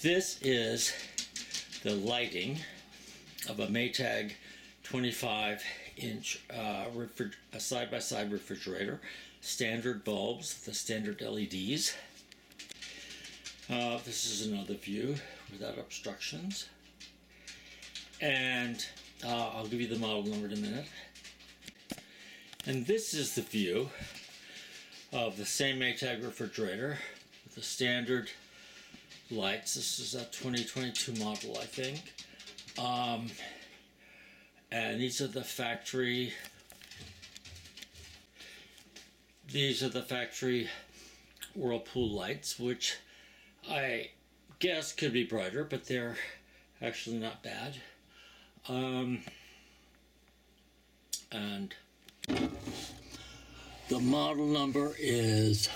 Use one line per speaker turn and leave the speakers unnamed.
This is the lighting of a Maytag 25 inch uh, a side by side refrigerator, standard bulbs, the standard LEDs. Uh, this is another view without obstructions. And uh, I'll give you the model number in a minute. And this is the view of the same Maytag refrigerator with the standard lights. This is a 2022 model, I think. Um, and these are the factory. These are the factory Whirlpool lights, which I guess could be brighter, but they're actually not bad. Um, and the model number is